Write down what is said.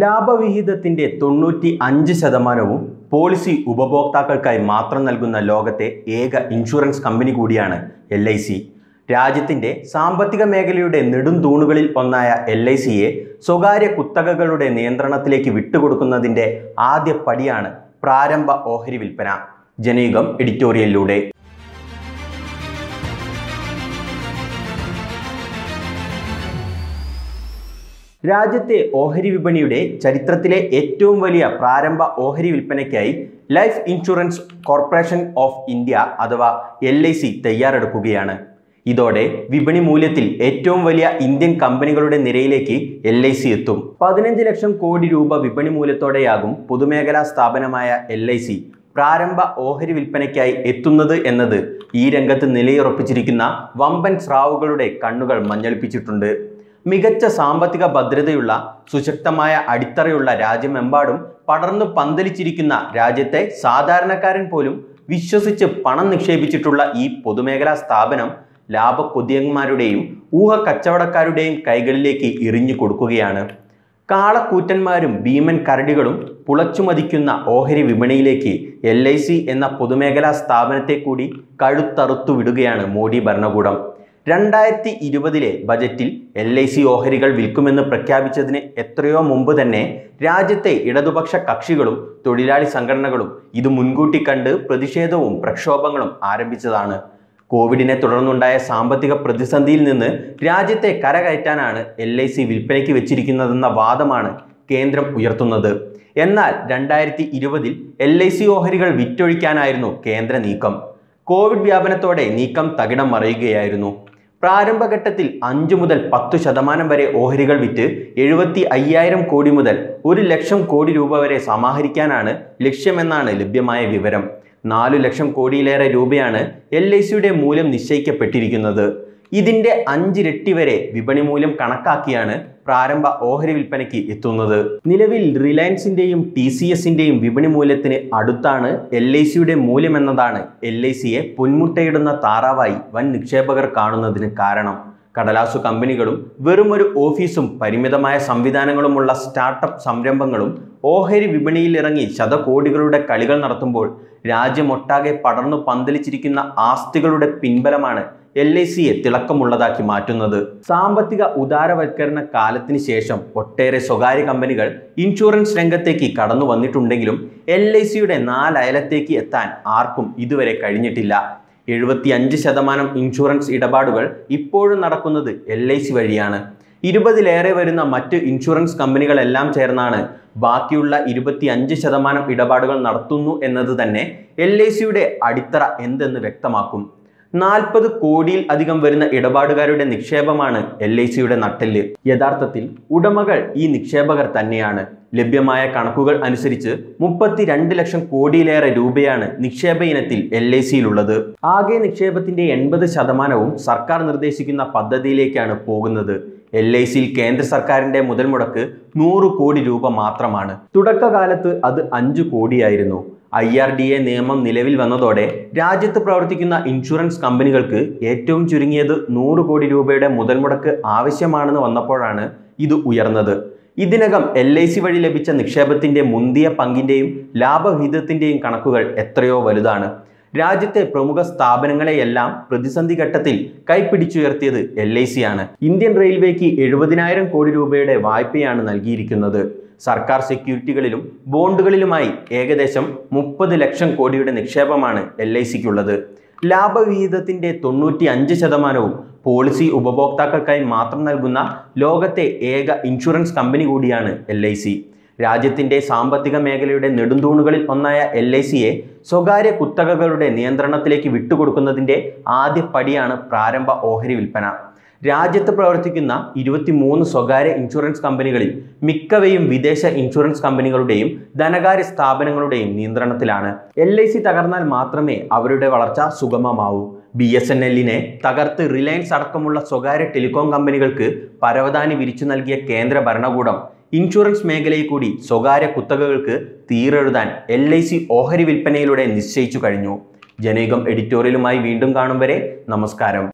ലാഭവിഹിതത്തിന്റെ തൊണ്ണൂറ്റി അഞ്ച് ശതമാനവും പോളിസി ഉപഭോക്താക്കൾക്കായി മാത്രം നൽകുന്ന ലോകത്തെ ഏക ഇൻഷുറൻസ് കമ്പനി കൂടിയാണ് എൽ ഐ സി. രാജ്യത്തിന്റെ സാമ്പത്തിക മേഖലയുടെ നെടുംതൂണുകളിൽ ഒന്നായ എൽ ഐ സിയെ സ്വകാര്യ കുത്തകകളുടെ നിയന്ത്രണത്തിലേക്ക് വിട്ടുകൊടുക്കുന്നതിന്റെ ആദ്യ പടിയാണ് പ്രാരംഭ ഓഹരി വിൽപ്പന. ജനയുഗം എഡിറ്റോറിയലിലൂടെ. രാജ്യത്തെ ഓഹരി വിപണിയുടെ ചരിത്രത്തിലെ ഏറ്റവും വലിയ പ്രാരംഭ ഓഹരി വിൽപ്പനയ്ക്കായി life insurance corporation of India അഥവാ എൽ ഐ സി തയ്യാറെടുക്കുകയാണ്. ഇതോടെ വിപണി മൂല്യത്തിൽ ഏറ്റവും വലിയ ഇന്ത്യൻ കമ്പനികളുടെ നിരയിലേക്ക് എൽ ഐ സി എത്തും. പതിനഞ്ച് ലക്ഷം കോടി രൂപ വിപണി മൂല്യത്തോടെയാകും പൊതുമേഖലാ സ്ഥാപനമായ എൽ ഐ സി പ്രാരംഭ ഓഹരി വിൽപ്പനയ്ക്കായി എത്തുന്നത് എന്നത് ഈ രംഗത്ത് നിലയുറപ്പിച്ചിരിക്കുന്ന വമ്പൻ സ്രാവുകളുടെ കണ്ണുകൾ മഞ്ഞളിപ്പിച്ചിട്ടുണ്ട്. മികച്ച സാമ്പത്തിക ഭദ്രതയുള്ള സുശക്തമായ അടിത്തറയുള്ള രാജ്യമെമ്പാടും പടർന്നു പന്തലിച്ചിരിക്കുന്ന രാജ്യത്തെ സാധാരണക്കാരൻ പോലും വിശ്വസിച്ച് പണം നിക്ഷേപിച്ചിട്ടുള്ള ഈ പൊതുമേഖലാ സ്ഥാപനം ലാഭക്കൊതിയന്മാരുടെയും ഊഹ കച്ചവടക്കാരുടെയും കൈകളിലേക്ക് എറിഞ്ഞു കൊടുക്കുകയാണ്. കാളക്കൂറ്റന്മാരും ഭീമൻ കരടികളും പുളച്ചുമതിക്കുന്ന ഓഹരി വിപണിയിലേക്ക് എൽ എന്ന പൊതുമേഖലാ സ്ഥാപനത്തെ കൂടി കഴുത്തറുത്തു വിടുകയാണ് മോഡി ഭരണകൂടം. രണ്ടായിരത്തി ഇരുപതിലെ ബജറ്റിൽ എൽ ഐ സി ഓഹരികൾ വിൽക്കുമെന്ന് പ്രഖ്യാപിച്ചതിന് എത്രയോ മുമ്പ് തന്നെ രാജ്യത്തെ ഇടതുപക്ഷ കക്ഷികളും തൊഴിലാളി സംഘടനകളും ഇത് മുൻകൂട്ടി കണ്ട് പ്രതിഷേധവും പ്രക്ഷോഭങ്ങളും ആരംഭിച്ചതാണ്. കോവിഡിനെ തുടർന്നുണ്ടായ സാമ്പത്തിക പ്രതിസന്ധിയിൽ നിന്ന് രാജ്യത്തെ കരകയറ്റാനാണ് എൽ ഐ സി വിൽപ്പനയ്ക്ക് വെച്ചിരിക്കുന്നതെന്ന വാദമാണ് കേന്ദ്രം ഉയർത്തുന്നത്. എന്നാൽ രണ്ടായിരത്തി ഇരുപതിൽ എൽ ഐ സി ഓഹരികൾ വിറ്റൊഴിക്കാനായിരുന്നു കേന്ദ്ര നീക്കം. കോവിഡ് വ്യാപനത്തോടെ നീക്കം തകിടം മറിയുകയായിരുന്നു. പ്രാരംഭഘട്ടത്തിൽ അഞ്ചു മുതൽ പത്തു ശതമാനം വരെ ഓഹരികൾ വിറ്റ് എഴുപത്തി അയ്യായിരം കോടി മുതൽ ഒരു ലക്ഷം കോടി രൂപ വരെ സമാഹരിക്കാനാണ് ലക്ഷ്യമെന്നാണ് ലഭ്യമായ വിവരം. നാലു ലക്ഷം കോടിയിലേറെ രൂപയാണ് എൽ ഐ സിയുടെ മൂല്യം നിശ്ചയിക്കപ്പെട്ടിരിക്കുന്നത്. ഇതിന്റെ അഞ്ചിരട്ടി വരെ വിപണി മൂല്യം കണക്കാക്കിയാണ് പ്രാരംഭ ഓഹരി വിൽപ്പനയ്ക്ക് എത്തുന്നത്. നിലവിൽ റിലയൻസിന്റെയും ടി സി എസിന്റെയും വിപണി മൂല്യത്തിന് അടുത്താണ് എൽ ഐ സിയുടെ മൂല്യമെന്നതാണ് എൽ ഐ സിയെ പൊന്മുട്ടയിടുന്ന താറാവായി വൻ നിക്ഷേപകർ കാണുന്നതിന് കാരണം. കടലാസു കമ്പനികളും വെറുമൊരു ഓഫീസും പരിമിതമായ സംവിധാനങ്ങളുമുള്ള സ്റ്റാർട്ടപ്പ് സംരംഭങ്ങളും ഓഹരി വിപണിയിൽ ഇറങ്ങി ശതകോടികളുടെ കളികൾ നടത്തുമ്പോൾ രാജ്യമൊട്ടാകെ പടർന്നു പന്തലിച്ചിരിക്കുന്ന ആസ്തികളുടെ പിൻബലമാണ് എൽ ഐ സിയെ തിളക്കമുള്ളതാക്കി മാറ്റുന്നത്. സാമ്പത്തിക ഉദാരവൽക്കരണ കാലത്തിന് ശേഷം ഒട്ടേറെ സ്വകാര്യ കമ്പനികൾ ഇൻഷുറൻസ് രംഗത്തേക്ക് കടന്നു വന്നിട്ടുണ്ടെങ്കിലും എൽ ഐ സിയുടെ നാലയലത്തേക്ക് എത്താൻ ആർക്കും ഇതുവരെ കഴിഞ്ഞിട്ടില്ല. എഴുപത്തി അഞ്ച് ശതമാനം ഇൻഷുറൻസ് ഇടപാടുകൾ ഇപ്പോഴും നടക്കുന്നത് എൽ ഐ സി വഴിയാണ്. ഇരുപതിലേറെ വരുന്ന മറ്റ് ഇൻഷുറൻസ് കമ്പനികളെല്ലാം ചേർന്നാണ് ബാക്കിയുള്ള ഇരുപത്തി അഞ്ച് ശതമാനം ഇടപാടുകൾ നടത്തുന്നു എന്നത് തന്നെ എൽ ഐ സിയുടെ അടിത്തറ എന്തെന്ന് വ്യക്തമാക്കും. നാൽപ്പത് കോടിയിൽ അധികം വരുന്ന ഇടപാടുകാരുടെ നിക്ഷേപമാണ് എൽ ഐ സിയുടെ നട്ടെല്ല്. യഥാർത്ഥത്തിൽ ഉടമകൾ ഈ നിക്ഷേപകർ തന്നെയാണ്. ലഭ്യമായ കണക്കുകൾ അനുസരിച്ച് മുപ്പത്തിരണ്ട് ലക്ഷം കോടിയിലേറെ രൂപയാണ് നിക്ഷേപ ഇനത്തിൽ എൽ ഐ സിയിലുള്ളത്. ആകെ നിക്ഷേപത്തിന്റെ എൺപത് ശതമാനവും സർക്കാർ നിർദ്ദേശിക്കുന്ന പദ്ധതിയിലേക്കാണ് പോകുന്നത്. എൽ ഐ സിയിൽ കേന്ദ്ര സർക്കാരിന്റെ മുതൽ മുടക്ക് നൂറ് കോടി രൂപ മാത്രമാണ്. തുടക്കകാലത്ത് അത് അഞ്ചു കോടിയായിരുന്നു. ഐ ആർ ഡി എ നിയമം നിലവിൽ വന്നതോടെ രാജ്യത്ത് പ്രവർത്തിക്കുന്ന ഇൻഷുറൻസ് കമ്പനികൾക്ക് ഏറ്റവും ചുരുങ്ങിയത് നൂറ് കോടി രൂപയുടെ മുതൽ മുടക്ക് ആവശ്യമാണെന്ന് വന്നപ്പോഴാണ് ഇത് ഉയർന്നത്. ഇതിനകം എൽ ഐ സി വഴി ലഭിച്ച നിക്ഷേപത്തിന്റെ മുന്തിയ പങ്കിന്റെയും ലാഭവിഹിതത്തിന്റെയും കണക്കുകൾ എത്രയോ വലുതാണ്. രാജ്യത്തെ പ്രമുഖ സ്ഥാപനങ്ങളെയെല്ലാം പ്രതിസന്ധി ഘട്ടത്തിൽ കൈപ്പിടിച്ചുയർത്തിയത് എൽ ഐ സി ആണ്. ഇന്ത്യൻ റെയിൽവേക്ക് എഴുപതിനായിരം കോടി രൂപയുടെ വായ്പയാണ് നൽകിയിരിക്കുന്നത്. സർക്കാർ സെക്യൂരിറ്റികളിലും ബോണ്ടുകളിലുമായി ഏകദേശം മുപ്പത് ലക്ഷം കോടിയുടെ നിക്ഷേപമാണ് എൽ ഐ സിക്കുള്ളത്. ലാഭവിഹിതത്തിന്റെ തൊണ്ണൂറ്റി അഞ്ച് ശതമാനവും പോളിസി ഉപഭോക്താക്കൾക്കായി മാത്രം നൽകുന്ന ലോകത്തെ ഏക ഇൻഷുറൻസ് കമ്പനി കൂടിയാണ് എൽ ഐ സി. രാജ്യത്തിന്റെ സാമ്പത്തിക മേഖലയുടെ നെടുന്തൂണുകളിൽ ഒന്നായ എൽ ഐ സിയെ സ്വകാര്യ കുത്തകകളുടെ നിയന്ത്രണത്തിലേക്ക് വിട്ടുകൊടുക്കുന്നതിന്റെ ആദ്യ പടിയാണ് പ്രാരംഭ ഓഹരി വിൽപ്പന. രാജ്യത്ത് പ്രവർത്തിക്കുന്ന ഇരുപത്തിമൂന്ന് സ്വകാര്യ ഇൻഷുറൻസ് കമ്പനികളിൽ മിക്കവയും വിദേശ ഇൻഷുറൻസ് കമ്പനികളുടെയും ധനകാര്യ സ്ഥാപനങ്ങളുടെയും നിയന്ത്രണത്തിലാണ്. എൽ ഐ സി തകർന്നാൽ മാത്രമേ അവരുടെ വളർച്ച സുഗമമാവൂ. ബി എസ് എൻ എല്ലിനെ തകർത്ത് റിലയൻസ് അടക്കമുള്ള സ്വകാര്യ ടെലികോം കമ്പനികൾക്ക് പരവതാനി വിരിച്ചു നൽകിയ കേന്ദ്ര ഭരണകൂടം ഇൻഷുറൻസ് മേഖലയിൽ കൂടി സ്വകാര്യ കുത്തകകൾക്ക് തീരെഴുതാൻ എൽ ഐ സി ഓഹരി വിൽപ്പനയിലൂടെ നിശ്ചയിച്ചു കഴിഞ്ഞു. ജനയുഗം എഡിറ്റോറിയലുമായി വീണ്ടും കാണും വരെ. നമസ്കാരം.